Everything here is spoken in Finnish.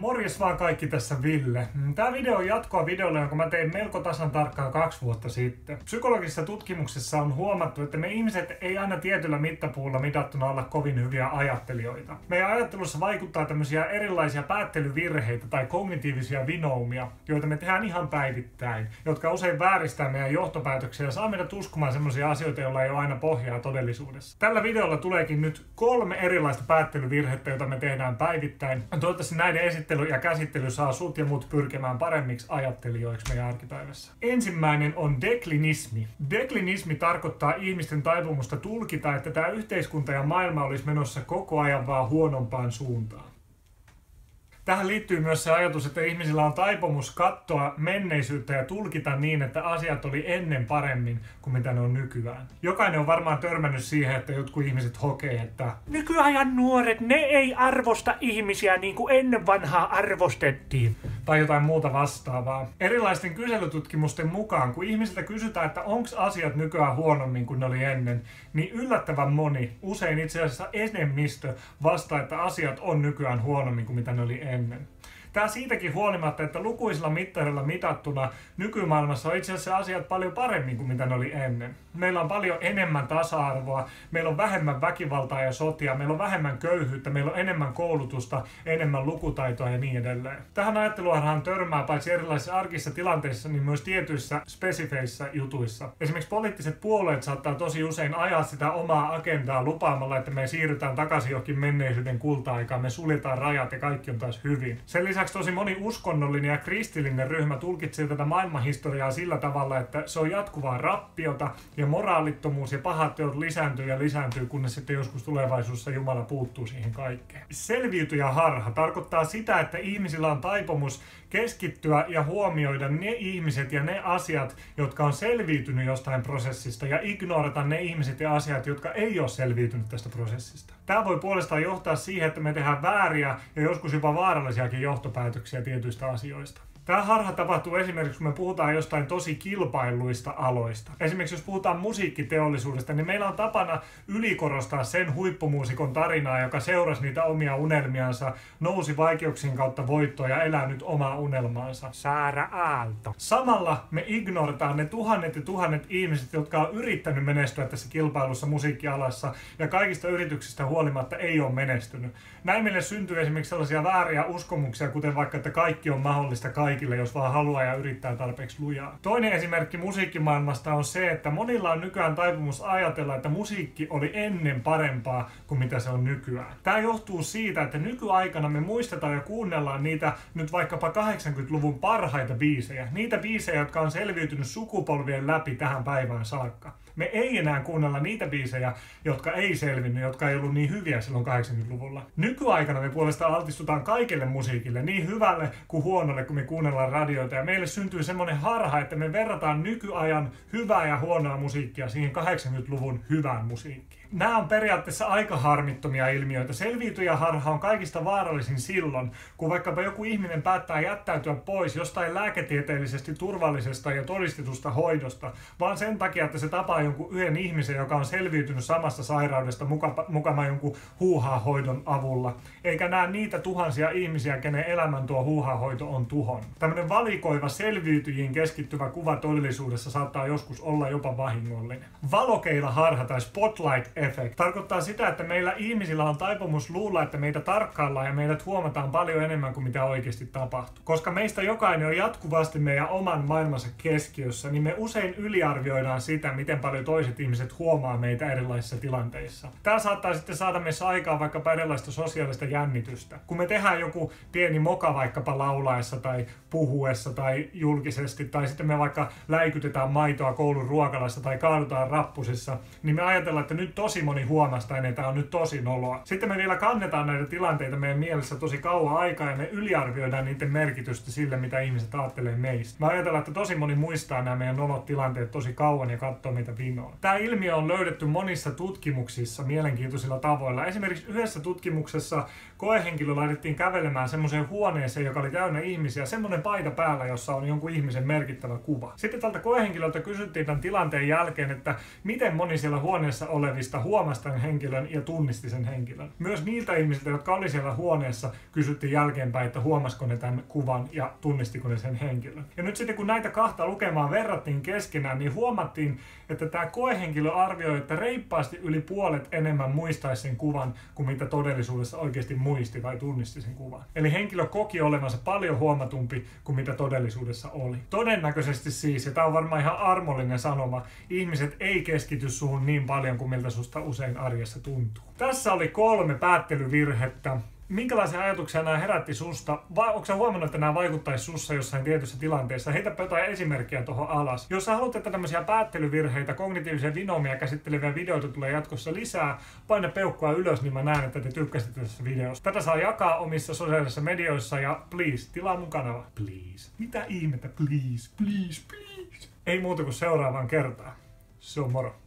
Morjes vaan kaikki tässä Ville. Tämä video on jatkoa videolle, jonka mä tein melko tasan tarkkaan kaksi vuotta sitten. Psykologisessa tutkimuksessa on huomattu, että me ihmiset ei aina tietyllä mittapuulla mitattuna olla kovin hyviä ajattelijoita. Meidän ajattelussa vaikuttaa tämmöisiä erilaisia päättelyvirheitä tai kognitiivisia vinoumia, joita me tehdään ihan päivittäin, jotka usein vääristää meidän johtopäätöksiä ja saa meidät uskomaan semmoisia asioita, joilla ei ole aina pohjaa todellisuudessa. Tällä videolla tuleekin nyt kolme erilaista päättelyvirhettä, joita me tehdään päivittäin. Toivottavasti näiden esittely ja käsittely saa sut ja mut pyrkimään paremmiksi ajattelijoiksi meidän arkipäivässä. Ensimmäinen on deklinismi. Deklinismi tarkoittaa ihmisten taipumusta tulkita, että tämä yhteiskunta ja maailma olisi menossa koko ajan vaan huonompaan suuntaan. Tähän liittyy myös se ajatus, että ihmisillä on taipumus katsoa menneisyyttä ja tulkita niin, että asiat oli ennen paremmin kuin mitä ne on nykyään. Jokainen on varmaan törmännyt siihen, että jotkut ihmiset hokee, että Nykyajan nuoret, ne ei arvosta ihmisiä niin kuin ennen vanhaa arvostettiin. Tai jotain muuta vastaavaa. Erilaisten kyselytutkimusten mukaan, kun ihmisiltä kysytään, että onko asiat nykyään huonommin kuin ne oli ennen, niin yllättävän moni, usein itse asiassa enemmistö, vastaa, että asiat on nykyään huonommin kuin mitä ne oli ennen. Tämä siitäkin huolimatta, että lukuisilla mittarilla mitattuna nykymaailmassa on itse asiassa asiat paljon paremmin kuin mitä ne oli ennen. Meillä on paljon enemmän tasa-arvoa, meillä on vähemmän väkivaltaa ja sotia, meillä on vähemmän köyhyyttä, meillä on enemmän koulutusta, enemmän lukutaitoa ja niin edelleen. Tähän ajatteluharhaan törmää paitsi erilaisissa arkissa tilanteissa, niin myös tietyissä spesifeissä jutuissa. Esimerkiksi poliittiset puolueet saattaa tosi usein ajaa sitä omaa agendaa lupaamalla, että me siirrytään takaisin johonkin menneisyyden kulta-aikaan, me suljetaan rajat ja kaikki on taas hyvin. Sen lisäksi tosi moni uskonnollinen ja kristillinen ryhmä tulkitsee tätä maailmanhistoriaa sillä tavalla, että se on jatkuvaa rappiota ja moraalittomuus ja pahat teot lisääntyy ja lisääntyy, kunnes sitten joskus tulevaisuudessa Jumala puuttuu siihen kaikkeen. Selviytyjä harha tarkoittaa sitä, että ihmisillä on taipumus keskittyä ja huomioida ne ihmiset ja ne asiat, jotka on selviytynyt jostain prosessista ja ignorata ne ihmiset ja asiat, jotka ei ole selviytynyt tästä prosessista. Tämä voi puolestaan johtaa siihen, että me tehdään vääriä ja joskus jopa vaarallisiakin johtopäätöksiä tietyistä asioista. Tämä harha tapahtuu esimerkiksi, kun me puhutaan jostain tosi kilpailuista aloista. Esimerkiksi jos puhutaan musiikkiteollisuudesta, niin meillä on tapana ylikorostaa sen huippumuusikon tarinaa, joka seurasi niitä omia unelmiansa, nousi vaikeuksien kautta voittoon ja elää nyt omaa unelmaansa. Saara Aalto. Samalla me ignorataan ne tuhannet ja tuhannet ihmiset, jotka on yrittänyt menestyä tässä kilpailussa musiikkialassa ja kaikista yrityksistä huolimatta ei ole menestynyt. Näin meille syntyy esimerkiksi sellaisia vääriä uskomuksia, kuten vaikka, että kaikki on mahdollista kaikille, jos vaan haluaa ja yrittää tarpeeksi lujaa. Toinen esimerkki musiikkimaailmasta on se, että monilla on nykyään taipumus ajatella, että musiikki oli ennen parempaa kuin mitä se on nykyään. Tämä johtuu siitä, että nykyaikana me muistetaan ja kuunnellaan niitä nyt vaikkapa 80-luvun parhaita biisejä. Niitä biisejä, jotka on selviytynyt sukupolvien läpi tähän päivään saakka. Me ei enää kuunnella niitä biisejä, jotka ei selvinnyt, jotka ei ollut niin hyviä silloin 80-luvulla. Nykyaikana me puolestaan altistutaan kaikelle musiikille, niin hyvälle kuin huonolle, kun me kuunnellaan radioita. Ja meille syntyy semmoinen harha, että me verrataan nykyajan hyvää ja huonoa musiikkia siihen 80-luvun hyvään musiikkiin. Nämä on periaatteessa aika harmittomia ilmiöitä. Selviytyjäharha on kaikista vaarallisin silloin, kun vaikkapa joku ihminen päättää jättäytyä pois jostain lääketieteellisesti turvallisesta ja todistetusta hoidosta, vaan sen takia, että se tapaa jonkun yhden ihmisen, joka on selviytynyt samasta sairaudesta mukana, jonkun huuhaa-hoidon avulla, eikä näe niitä tuhansia ihmisiä, kenen elämän tuo huuhaa-hoito on tuhon. Tämmöinen valikoiva selviytyjiin keskittyvä kuva todellisuudessa saattaa joskus olla jopa vahingollinen. Valokeila harha tai spotlight effect tarkoittaa sitä, että meillä ihmisillä on taipumus luulla, että meitä tarkkaillaan ja meidät huomataan paljon enemmän kuin mitä oikeasti tapahtuu. Koska meistä jokainen on jatkuvasti meidän oman maailmansa keskiössä, niin me usein yliarvioidaan sitä, miten paljon toiset ihmiset huomaa meitä erilaisissa tilanteissa. Tämä saattaa sitten saada meissä aikaan vaikkapa erilaista sosiaalista jännitystä. Kun me tehdään joku pieni moka vaikkapa laulaessa tai puhuessa tai julkisesti, tai sitten me vaikka läikytetään maitoa koulun ruokalassa tai kaadutaan rappusissa, niin me ajatellaan, että nyt tosi moni huomasta ennen tämä on nyt tosi noloa. Sitten me vielä kannetaan näitä tilanteita meidän mielessä tosi kauan aikaa ja me yliarvioidaan niiden merkitystä sille, mitä ihmiset ajattelee meistä. Me ajatellaan, että tosi moni muistaa nämä meidän nolot tilanteet tosi kauan ja katsoo meitä vinoon. Tämä ilmiö on löydetty monissa tutkimuksissa mielenkiintoisilla tavoilla. Esimerkiksi yhdessä tutkimuksessa koehenkilö laitettiin kävelemään semmoiseen huoneeseen, joka oli täynnä ihmisiä, semmoinen paita päällä, jossa on jonkun ihmisen merkittävä kuva. Sitten tältä koehenkilöltä kysyttiin tämän tilanteen jälkeen, että miten moni siellä huoneessa olevista huomasi tämän henkilön ja tunnisti sen henkilön. Myös niiltä ihmisiltä, jotka oli siellä huoneessa, kysyttiin jälkeenpäin, että huomasiko ne tämän kuvan ja tunnistiko ne sen henkilön. Ja nyt sitten kun näitä kahta lukemaa verrattiin keskenään, niin huomattiin, että tämä koehenkilö arvioi, että reippaasti yli puolet enemmän muistaisi sen kuvan kuin mitä todellisuudessa oikeasti muisti vai tunnisti sen kuvan. Eli henkilö koki olevansa paljon huomatumpi kuin mitä todellisuudessa oli. Todennäköisesti siis, ja tämä on varmaan ihan armollinen sanoma, ihmiset ei keskity suhun niin paljon kuin miltä susta usein arjessa tuntuu. Tässä oli kolme päättelyvirhettä minkälaisia ajatuksia nämä herätti susta? Vai onko sä huomannut, että nämä vaikuttaisi sussa jossain tietyssä tilanteessa? Heitä jotain esimerkkiä tuohon alas. Jos sä haluat, että tämmöisiä päättelyvirheitä, kognitiivisia vinomia käsitteleviä videoita tulee jatkossa lisää, paina peukkua ylös, niin mä näen, että te tykkäsitte tässä videossa. Tätä saa jakaa omissa sosiaalisissa medioissa ja please, tilaa mun kanava. Please. Mitä ihmettä? Please, please, please. Ei muuta kuin seuraavaan kertaan. Se on moro.